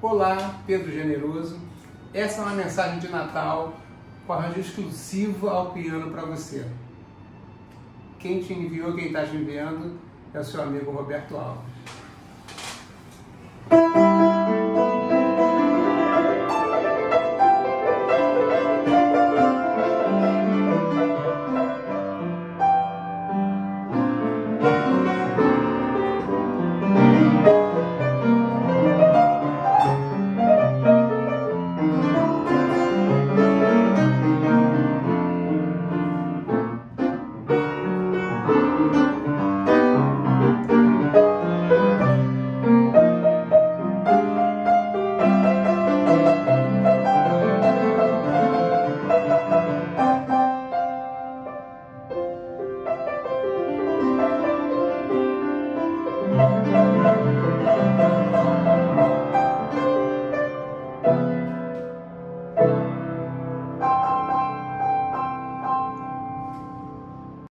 Olá, Pedro Generoso. Essa é uma mensagem de Natal com arranjo exclusivo ao piano para você. Quem te enviou, quem está te enviando é o seu amigo Roberto Alves.